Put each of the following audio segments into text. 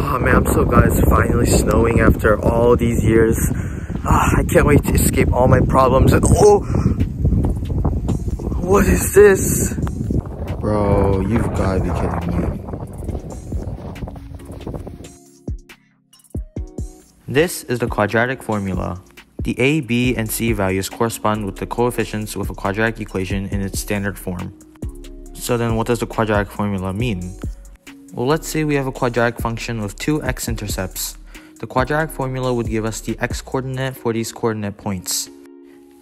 Oh man, I'm so glad it's finally snowing after all these years. Ah, I can't wait to escape all my problems and oh! What is this? Bro, you've gotta be kidding me. This is the quadratic formula. The a, b, and c values correspond with the coefficients with a quadratic equation in its standard form. So then what does the quadratic formula mean? Well, let's say we have a quadratic function with two x-intercepts. The quadratic formula would give us the x-coordinate for these coordinate points.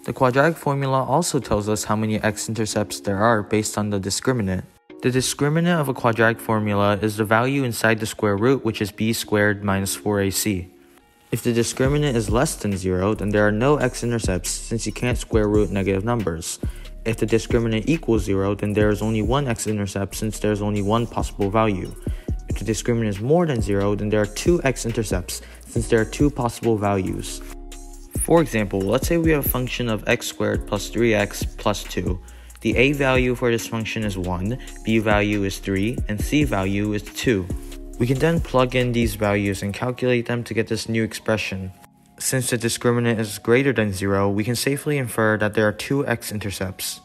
The quadratic formula also tells us how many x-intercepts there are based on the discriminant. The discriminant of a quadratic formula is the value inside the square root, which is b squared minus 4ac. If the discriminant is less than 0, then there are no x-intercepts since you can't square root negative numbers. If the discriminant equals 0, then there is only one x-intercept since there is only one possible value. If the discriminant is more than 0, then there are two x-intercepts since there are two possible values. For example, let's say we have a function of x squared plus 3x plus 2. The a value for this function is 1, b value is 3, and c value is 2. We can then plug in these values and calculate them to get this new expression. Since the discriminant is greater than 0, we can safely infer that there are two x-intercepts.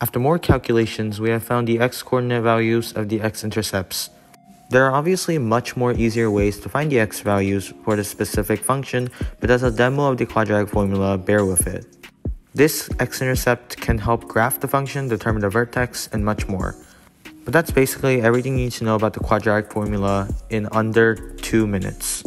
After more calculations, we have found the x-coordinate values of the x-intercepts. There are obviously much more easier ways to find the x values for the specific function, but as a demo of the quadratic formula, bear with it. This x-intercept can help graph the function, determine the vertex, and much more. But that's basically everything you need to know about the quadratic formula in under 2 minutes.